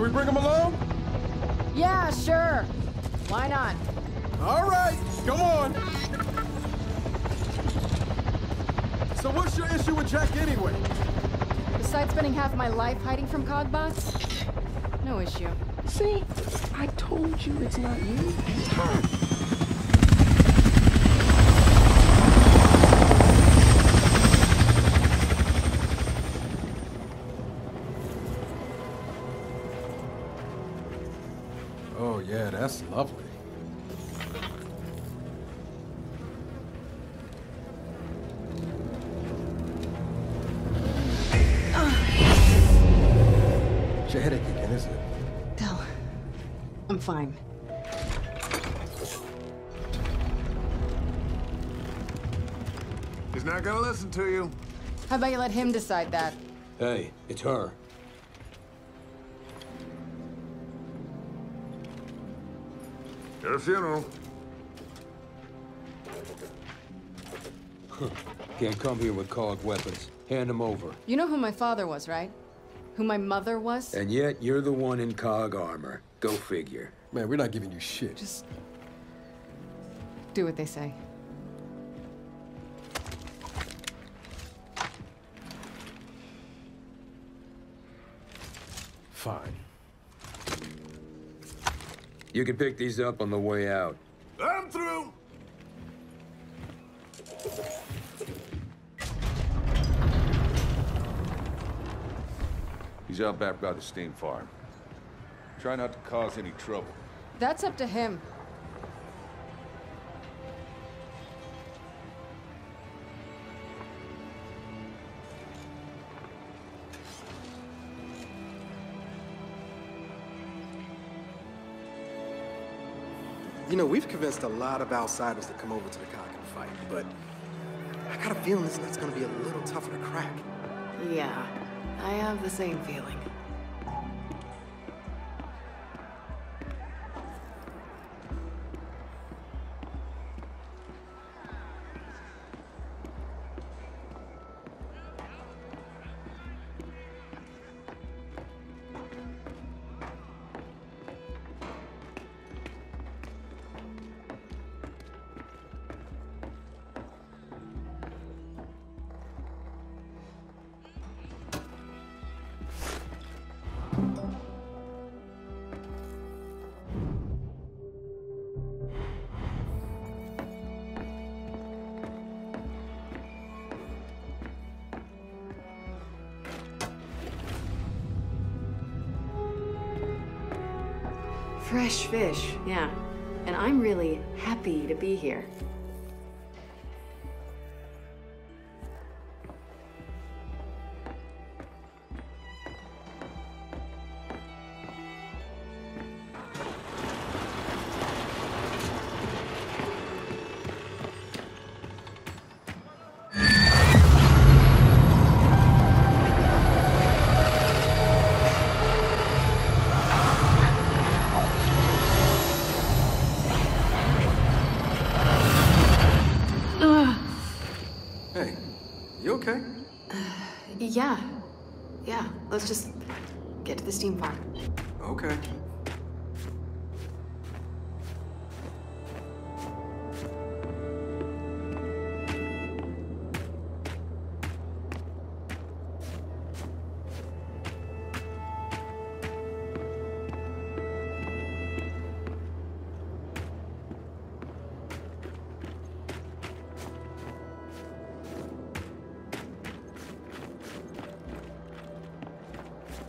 Should we bring him along? Yeah, sure. Why not? All right, come on. So what's your issue with Jack anyway? Besides spending half my life hiding from Cogbots? No issue. See? I told you it's not you. Oh yeah, that's lovely. It's your headache again, isn't it? Del, I'm fine. He's not gonna listen to you. How about you let him decide that? Hey, it's her. At a funeral. Can't come here with cog weapons. Hand them over. You know who my father was, right? Who my mother was? And yet, you're the one in cog armor. Go figure. Man, we're not giving you shit. Just do what they say. Fine. You can pick these up on the way out. I'm through. He's out back by the steam farm. Try not to cause any trouble. That's up to him. You know, we've convinced a lot of outsiders to come over to the cog and fight, but I got a feeling this nut's gonna be a little tougher to crack. Yeah, I have the same feeling. Fresh fish, yeah. And I'm really happy to be here.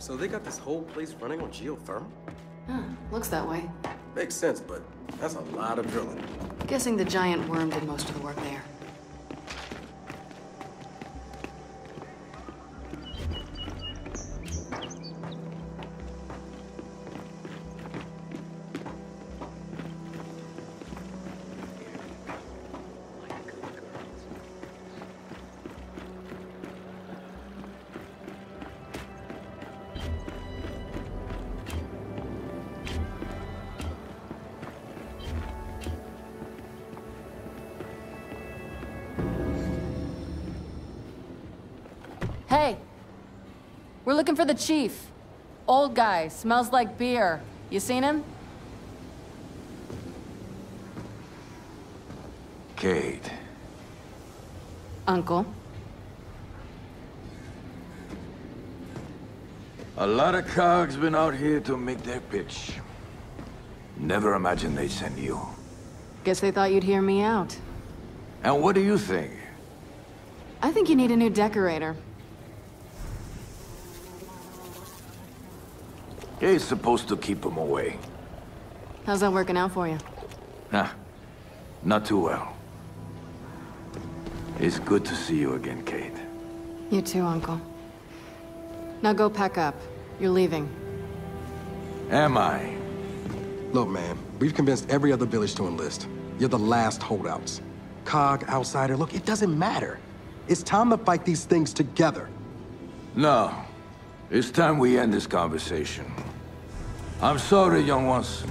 So they got this whole place running on geothermal? Huh, looks that way. Makes sense, but that's a lot of drilling. Guessing the giant worm did most of the work there. Looking for the chief. Old guy, smells like beer. You seen him? Kait. Uncle. A lot of cogs been out here to make their pitch. Never imagined they'd send you. Guess they thought you'd hear me out. And what do you think? I think you need a new decorator. Kait's supposed to keep them away. How's that working out for you? Nah, not too well. It's good to see you again, Kate. You too, Uncle. Now go pack up. You're leaving. Am I? Look, man, we've convinced every other village to enlist. You're the last holdouts. Cog, outsider, look, it doesn't matter. It's time to fight these things together. No. It's time we end this conversation. I'm sorry, young ones.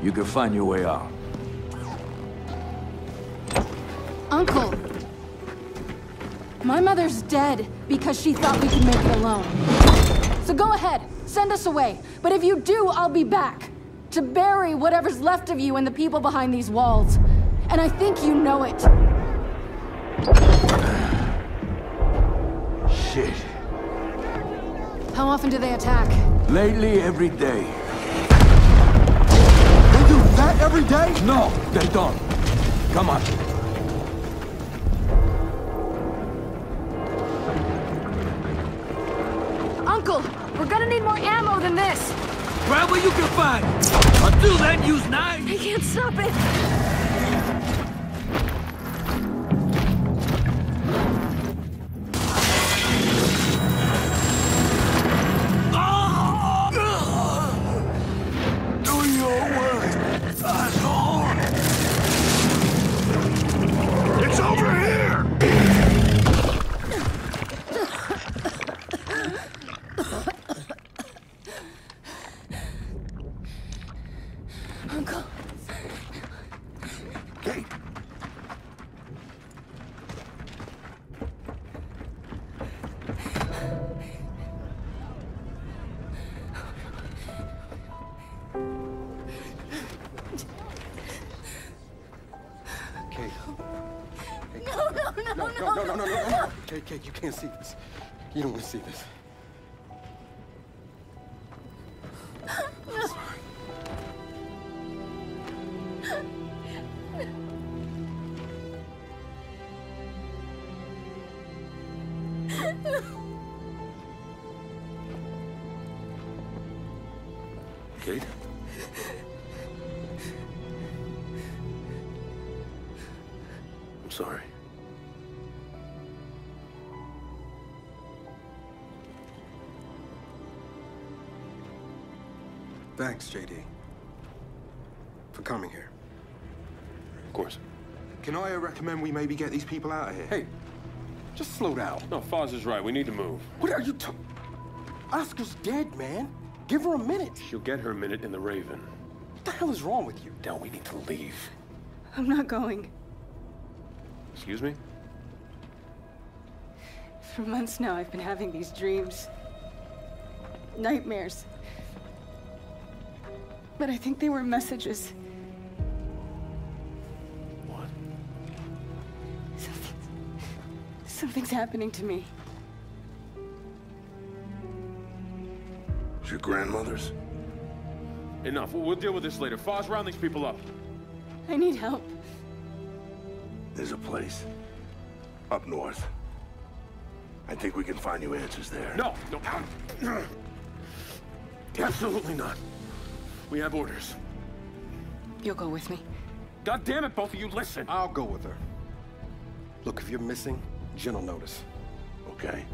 You can find your way out. Uncle! My mother's dead because she thought we could make it alone. So go ahead, send us away. But if you do, I'll be back. To bury whatever's left of you and the people behind these walls. And I think you know it. Shit. How often do they attack? Lately, every day. No, they don't. Come on. Uncle, we're gonna need more ammo than this. Grab what you can find. Until then, use knives. I can't stop it. See this. You don't want to see this. Thanks, JD. For coming here. Of course. Can I recommend we maybe get these people out of here? Hey, just slow down. No, Fahz is right. We need to move. What are you talking? Oscar's dead, man. Give her a minute. She'll get her minute in the Raven. What the hell is wrong with you? Now we need to leave. I'm not going. Excuse me? For months now, I've been having these dreams. Nightmares. But I think they were messages. What? Something's, something's happening to me. It's your grandmother's? Enough. We'll, we'll deal with this later. Fahz, round these people up. I need help. There's a place. Up north. I think we can find you answers there. No, no. Absolutely not. We have orders. You'll go with me. God damn it, both of you, listen. I'll go with her. Look, if you're missing, Jinn will notice. Okay.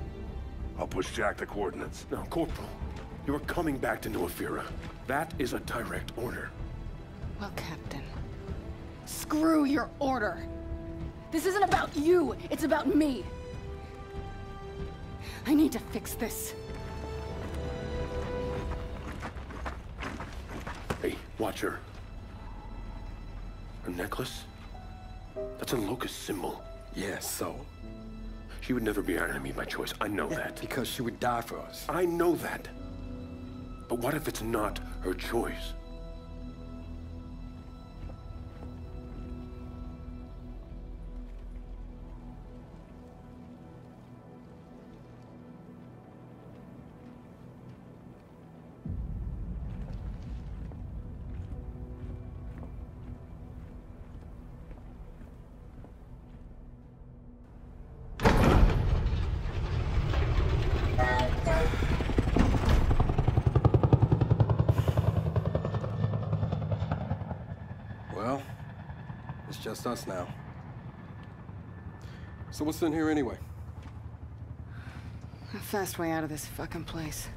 I'll push Jack the coordinates. No, Corporal. You are coming back to New Ephyra. That is a direct order. Well, Captain. Screw your order. This isn't about you. It's about me. I need to fix this. Hey, watch her. Her necklace? That's a locust symbol. Yeah, so? She would never be our enemy by choice. I know that. Because she would die for us. I know that. But what if it's not her choice? Just us now. So what's in here anyway? A fast way out of this fucking place.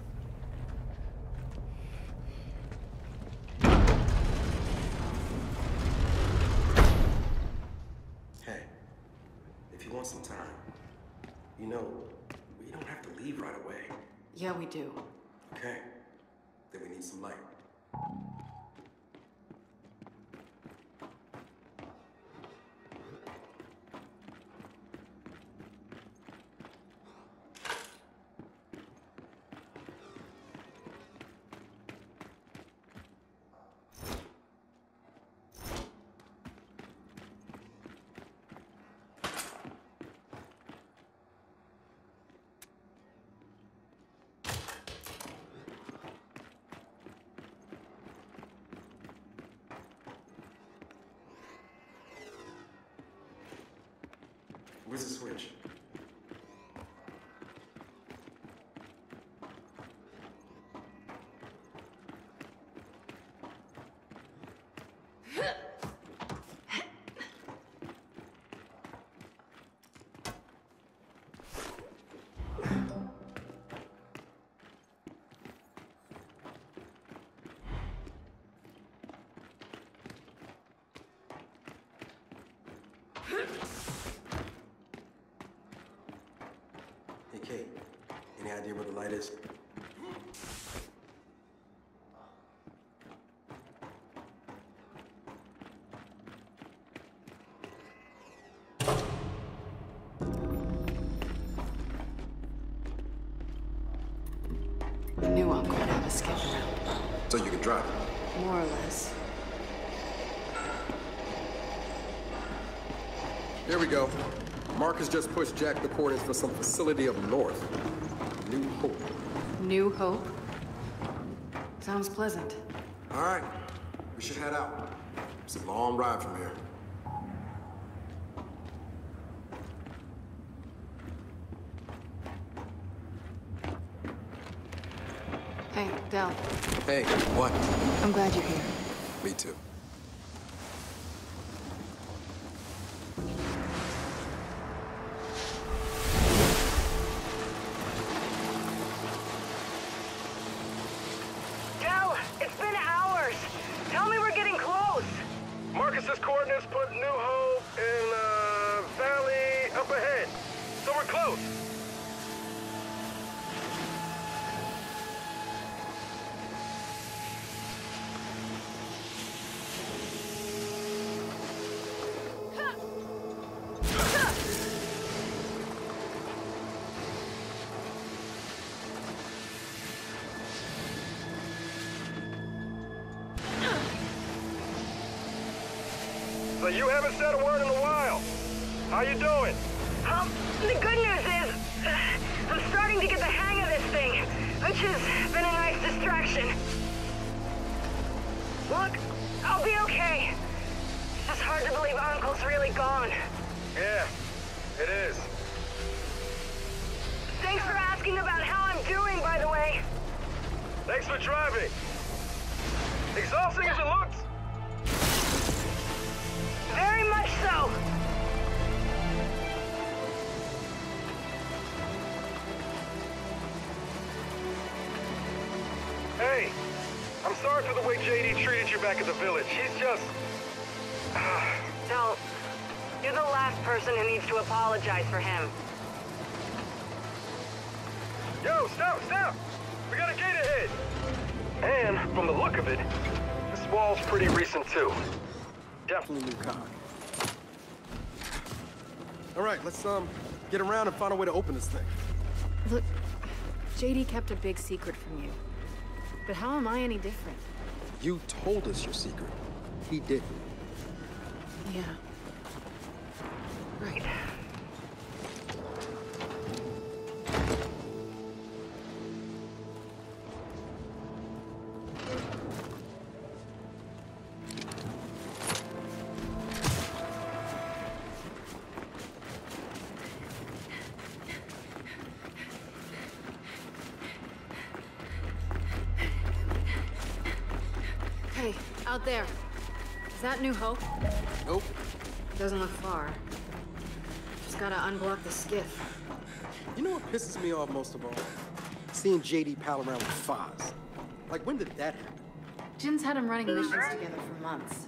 Where's the switch? Hey, Kait. Any idea where the light is? I knew Uncle would have us skip around. So you can drive it. More or less. Here we go. Mark has just pushed Jack the coordinates for some facility up north. New Hope. Sounds pleasant. All right, we should head out. It's a long ride from here. Hey, Del. Hey, what? I'm glad you're here. Me too. So you haven't said a word in a while. How you doing? Um, the good news is, uh, I'm starting to get the hang of this thing, which has been a nice distraction. Look, I'll be okay. It's just hard to believe Uncle's really gone. Yeah, it is. Thanks for asking about how I'm doing, by the way. Thanks for driving. Exhausting as it looks. Very much so. Hey, I'm sorry for the way JD treated you back at the village. He's just... Del, you're the last person who needs to apologize for him. Yo, stop, stop! We got a gate ahead! And, from the look of it, this wall's pretty recent too. Definitely new cog. All right, let's um Get around and find a way to open this thing. Look, JD kept a big secret from you. But how am I any different? You told us your secret. He didn't. Yeah. Right. That New Hope? Nope. Doesn't look far. Just gotta unblock the skiff. You know what pisses me off most of all? Seeing JD pal around with Fahz. Like, when did that happen? Jinn's had him running missions together for months.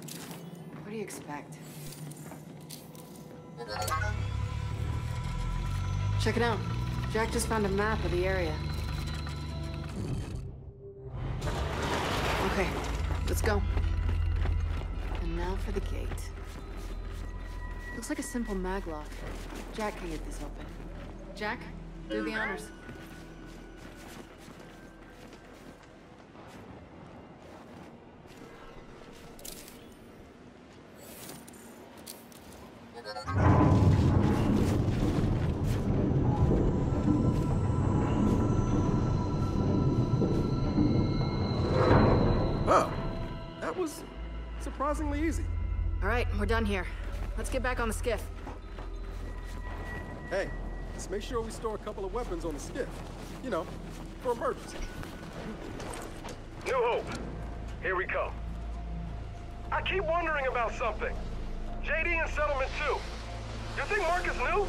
What do you expect? Check it out. Jack just found a map of the area. Looks like a simple maglock. Jack can get this open. Jack, do the honors. Oh, that was surprisingly easy. All right, we're done here. Let's get back on the skiff. Hey, let's make sure we store a couple of weapons on the skiff. You know, for emergency. New Hope, here we come. I keep wondering about something. JD and Settlement 2. You think Marcus knew?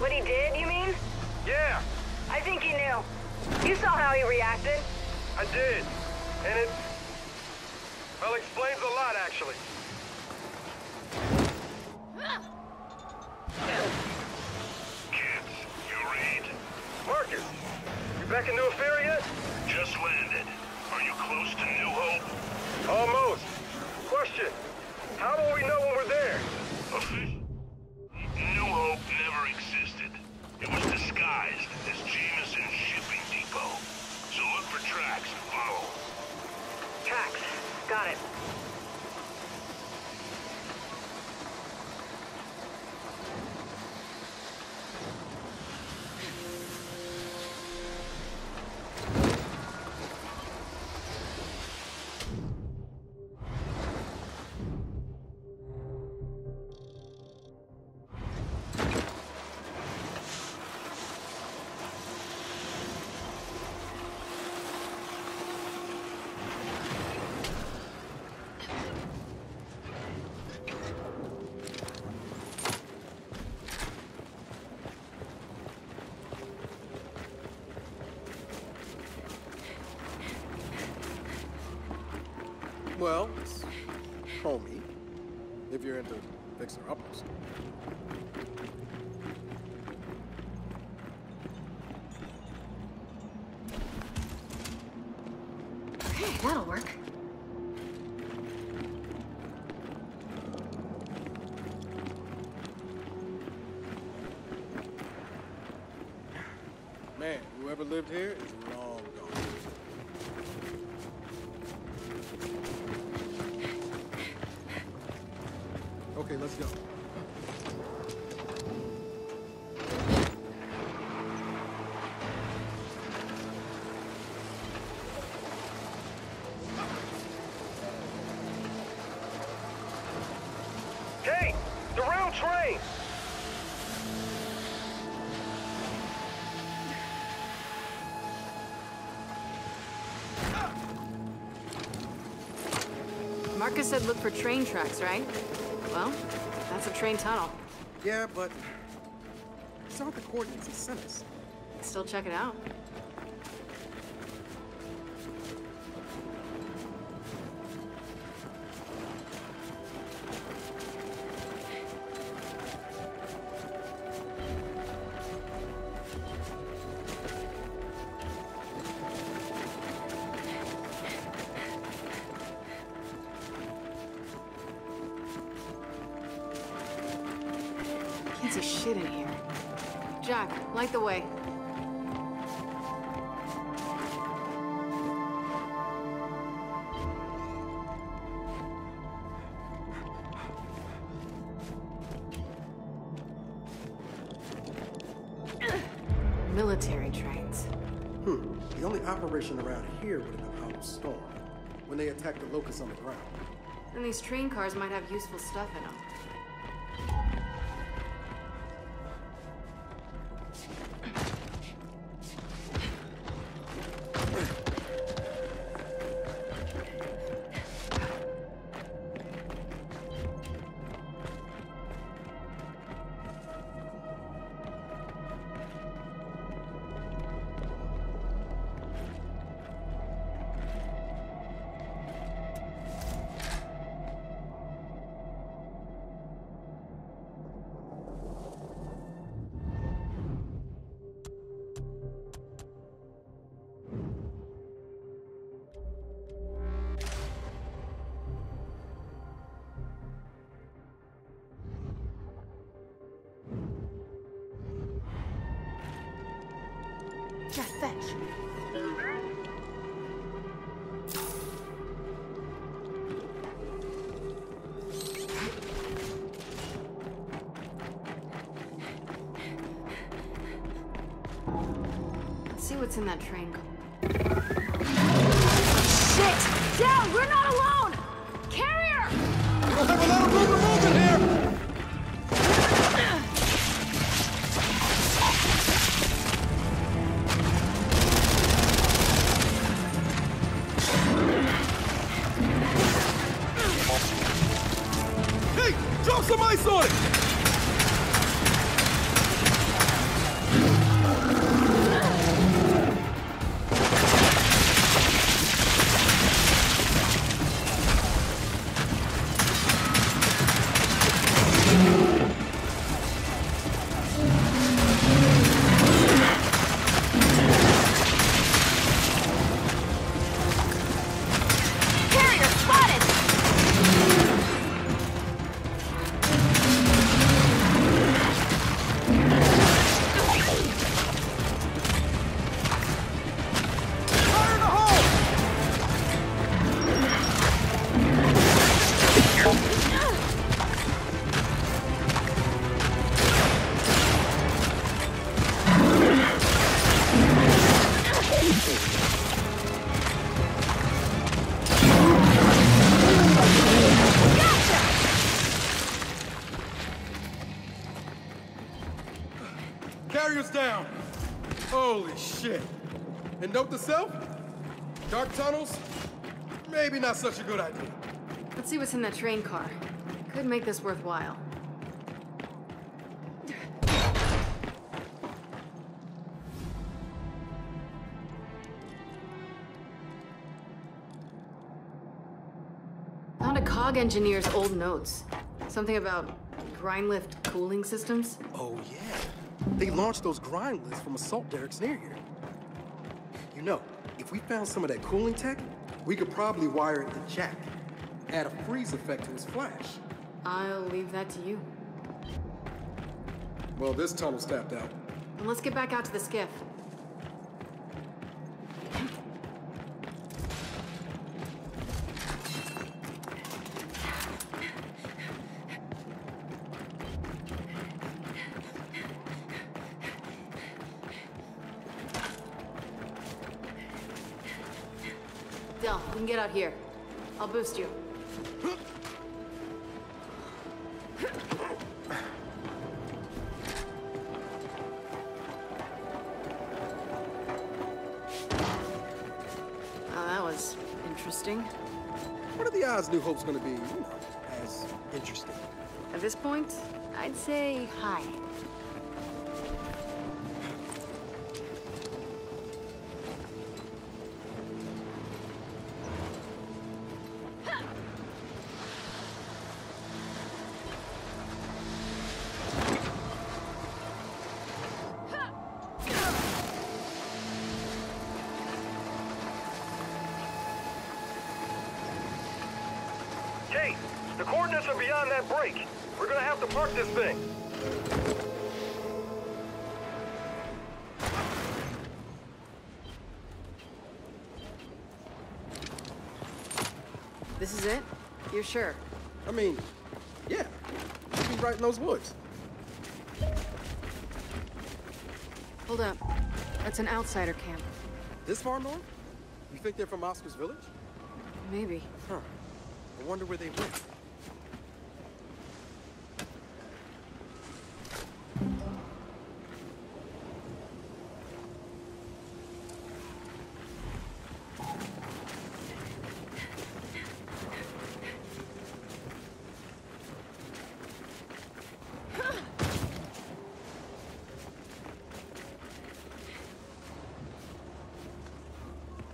What he did, you mean? Yeah, I think he knew. You saw how he reacted. I did. And it... Well, explains a lot, actually. Kids, you read? Marcus, you back in New Ephyra yet? Just landed. Are you close to New Hope? Almost. Question, how will we know when we're there? Official. New Hope never existed. It was disguised as Jameson Shipping Depot. So look for tracks and follow. Tracks. Got it. You're into fixer-uppers. Okay, that'll work. Man, whoever lived here is long gone. Okay, let's go. Hey, the round train! Marcus said look for train tracks, right? That's a train tunnel. Yeah, but these aren't the coordinates he sent us. Still check it out. Jack, light the way. Military trains. Hmm. The only operation around here would have been Hollow Storm, when they attacked the locusts on the ground. And these train cars might have useful stuff in them. Just fetch. Let's see what's in that train. Shit! Down! We're not alone! Not such a good idea. Let's see what's in that train car. Could make this worthwhile. Found a COG engineer's old notes. Something about grind lift cooling systems. Oh, yeah. They launched those grind lifts from assault derricks near here. You know, if we found some of that cooling tech, we could probably wire it to Jack. Add a freeze effect to his flash. I'll leave that to you. Well, this tunnel's tapped out. And let's get back out to the skiff. Boost you. Oh, that was interesting. What are the odds New Hope's gonna be, you know, as interesting? At this point, I'd say hi. Hey, the coordinates are beyond that break. We're gonna have to park this thing. This is it? You're sure? I mean, yeah. We'll be right in those woods. Hold up. That's an outsider camp. This far north? You think they're from Oscar's village? Maybe. Huh. Wonder where they went.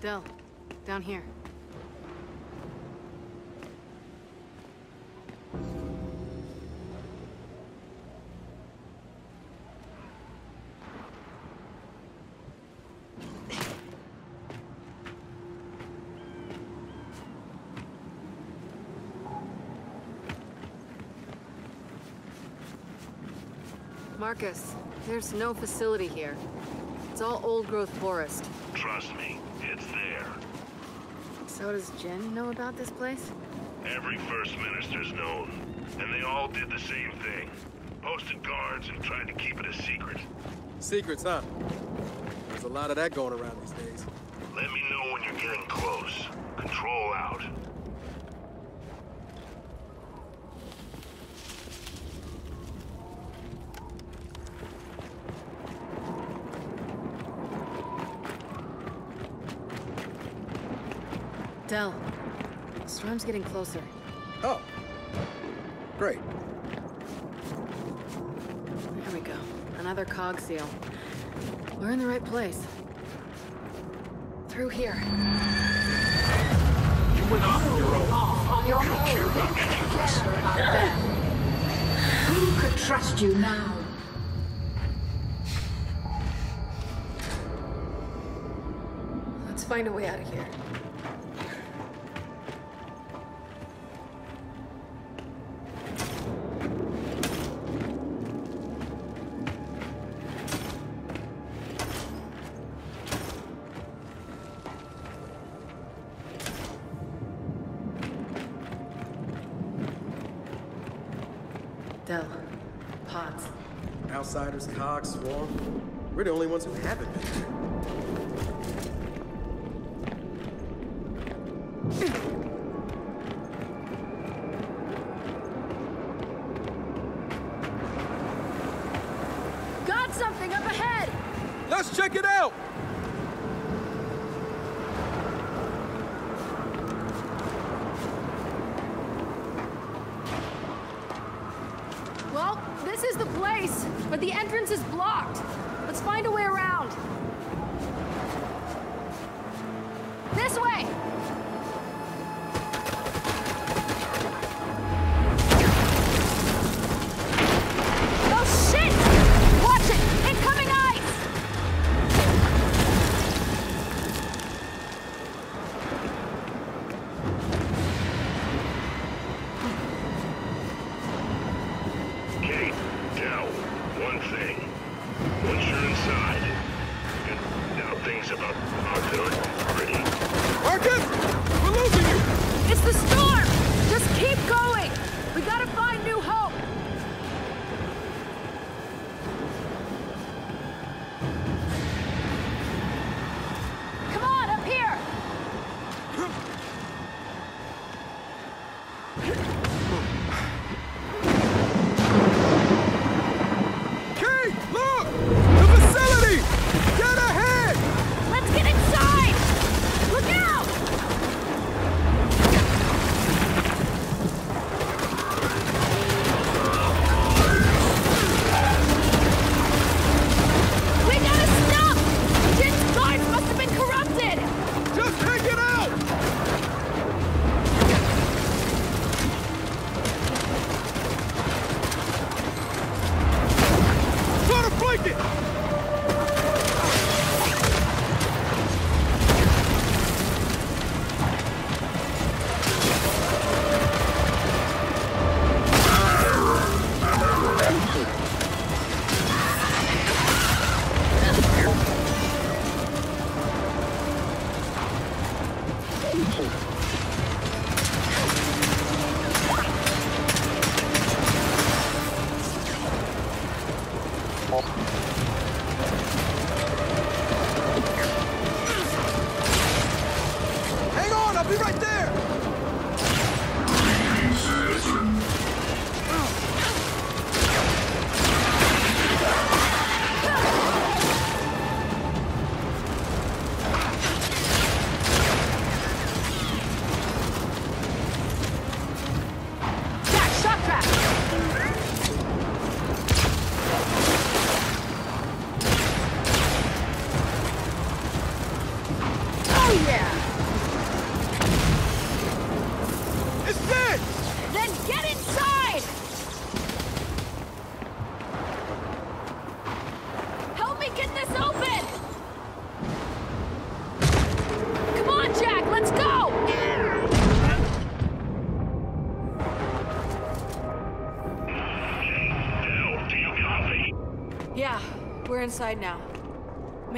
Del, down here. Marcus, there's no facility here. It's all old-growth forest. Trust me, it's there. So does Jinn know about this place? Every First Minister's known. And they all did the same thing. Posted guards and tried to keep it a secret. Secrets, huh? There's a lot of that going around these days. Let me know when you're getting close. Control out. Storm's getting closer. Oh. Great. Here we go. Another cog seal. We're in the right place. Through here. You went On your own, together about them. Who could trust you now? Let's find a way out of here. We're the only ones who haven't. been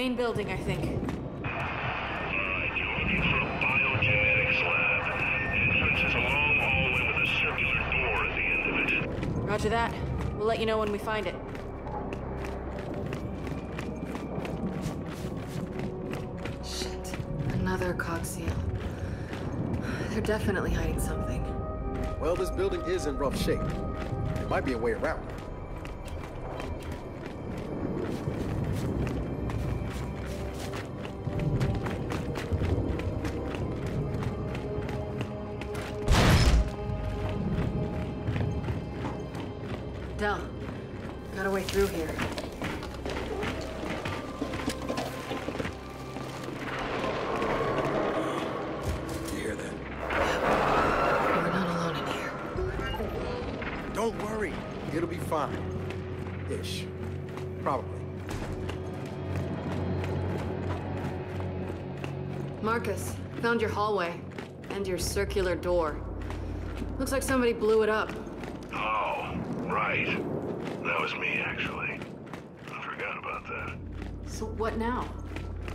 Main building, I think. Alright, you're looking for a biogenetics lab. Entrance is a long hallway with a circular door at the end of it. Roger that. We'll let you know when we find it. Shit. Another cog seal. They're definitely hiding something. Well, this building is in rough shape. There might be a way around it. Don't worry. It'll be fine. Ish. Probably. Marcus, found your hallway. And your circular door. Looks like somebody blew it up. Oh, right. That was me, actually. I forgot about that. So what now?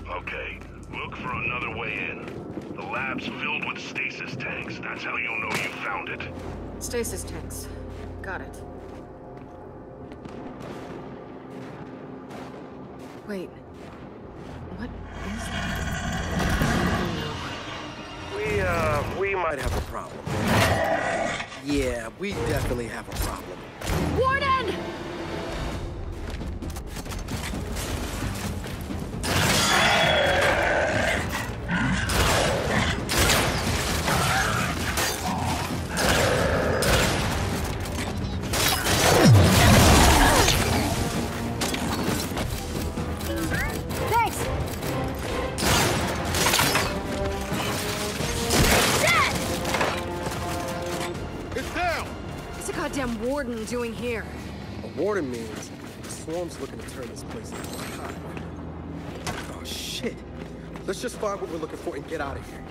Okay, look for another way in. The lab's filled with stasis tanks. That's how you'll know you found it. Stasis tanks. Got it. Wait. What is that? We, uh, we might have a problem. Yeah, we definitely have a goddamn warden doing here? A warden means the swarm's looking to turn this place into a hive. Oh, shit. Let's just find what we're looking for and get out of here.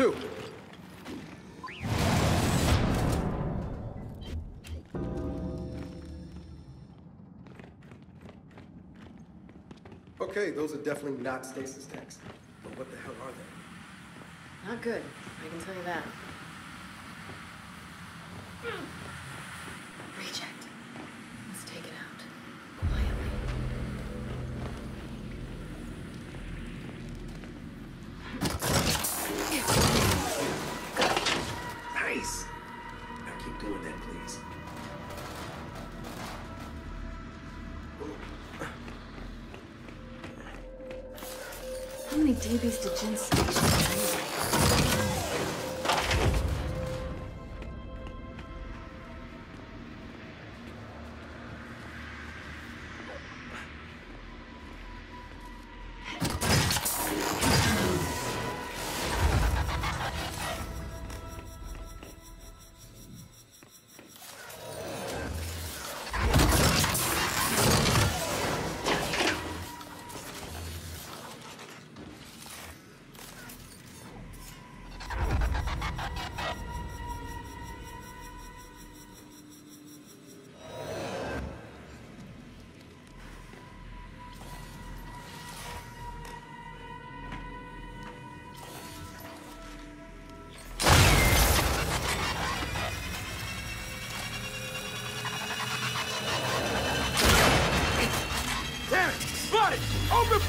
Too. Okay, those are definitely not stasis tanks. But what the hell are they? Not good, I can tell you that. DBs did Jinn station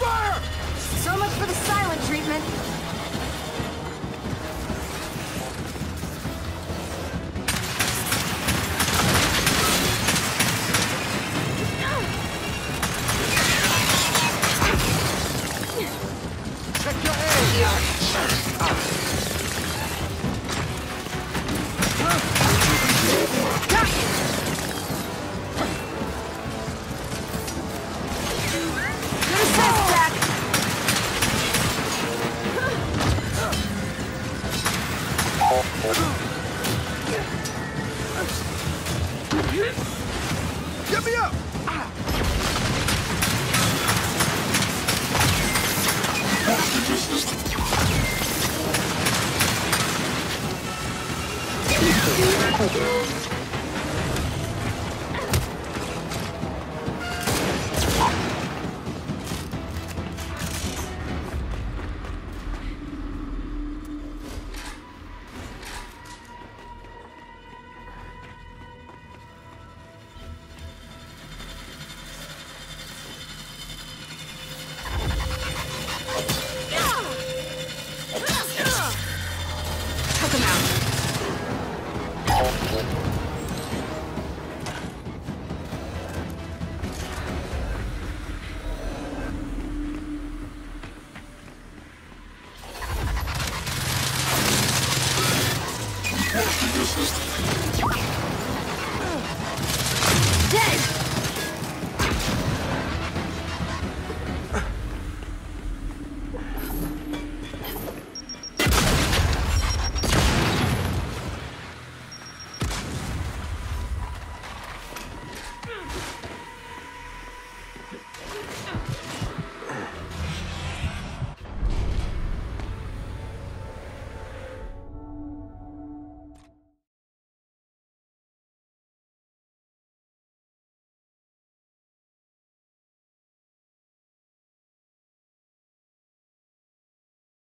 fire! So much for the silent treatment.